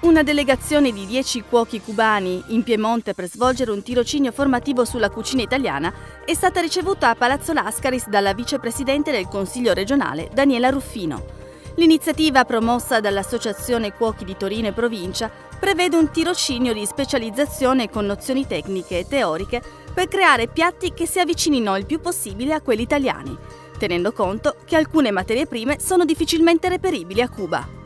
Una delegazione di 10 cuochi cubani in Piemonte per svolgere un tirocinio formativo sulla cucina italiana è stata ricevuta a Palazzo Lascaris dalla vicepresidente del Consiglio regionale Daniela Ruffino. L'iniziativa promossa dall'Associazione Cuochi di Torino e Provincia prevede un tirocinio di specializzazione con nozioni tecniche e teoriche per creare piatti che si avvicinino il più possibile a quelli italiani, tenendo conto che alcune materie prime sono difficilmente reperibili a Cuba.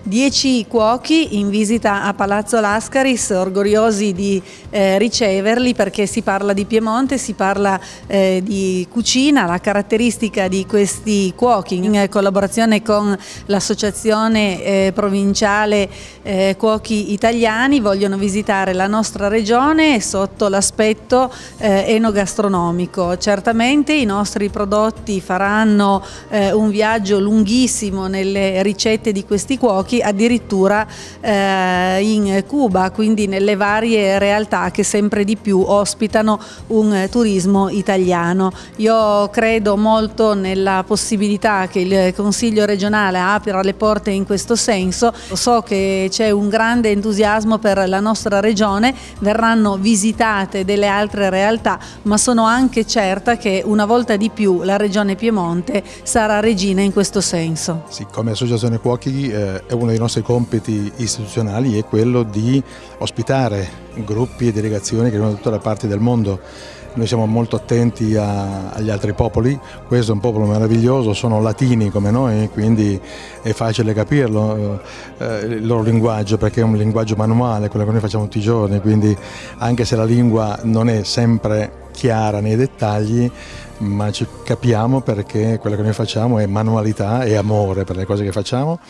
Dieci cuochi in visita a Palazzo Lascaris, orgogliosi di eh, riceverli perché si parla di Piemonte, si parla eh, di cucina, la caratteristica di questi cuochi in collaborazione con l'associazione eh, provinciale eh, Cuochi Italiani vogliono visitare la nostra regione sotto l'aspetto eh, enogastronomico. Certamente i nostri prodotti faranno eh, un viaggio lunghissimo nelle ricette di questi cuochi addirittura eh, in Cuba, quindi nelle varie realtà che sempre di più ospitano un turismo italiano. Io credo molto nella possibilità che il Consiglio regionale apra le porte in questo senso, so che c'è un grande entusiasmo per la nostra regione, verranno visitate delle altre realtà, ma sono anche certa che una volta di più la regione Piemonte sarà regina in questo senso. Sì, come Associazione Cuochi eh, è uno dei nostri compiti istituzionali è quello di ospitare gruppi e delegazioni che vengono da tutte le parti del mondo. Noi siamo molto attenti a, agli altri popoli, questo è un popolo meraviglioso, sono latini come noi, quindi è facile capirlo, eh, il loro linguaggio perché è un linguaggio manuale, quello che noi facciamo tutti i giorni, quindi anche se la lingua non è sempre chiara nei dettagli, ma ci capiamo perché quello che noi facciamo è manualità e amore per le cose che facciamo.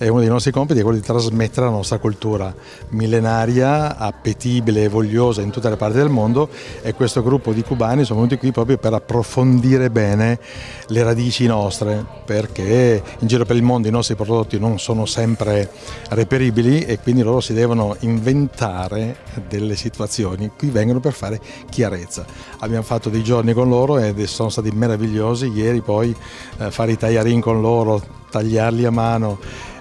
E uno dei nostri compiti è quello di trasmettere la nostra cultura millenaria, appetibile e vogliosa in tutte le parti del mondo e questo gruppo di cubani sono venuti qui proprio per approfondire bene le radici nostre perché in giro per il mondo i nostri prodotti non sono sempre reperibili e quindi loro si devono inventare delle situazioni, qui vengono per fare chiarezza. Abbiamo fatto dei giorni con loro e sono stati meravigliosi, ieri poi eh, fare i tagliarin con loro, tagliarli a mano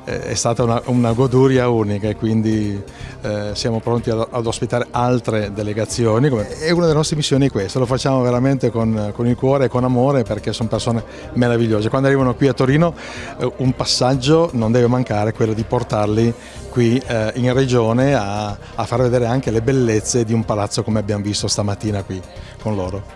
è stata una, una goduria unica e quindi eh, siamo pronti ad, ad, ospitare altre delegazioni e una delle nostre missioni è questa, lo facciamo veramente con, con il cuore e con amore perché sono persone meravigliose. Quando arrivano qui a Torino eh, un passaggio non deve mancare, quello di portarli qui eh, in regione a, a far vedere anche le bellezze di un palazzo come abbiamo visto stamattina qui con loro.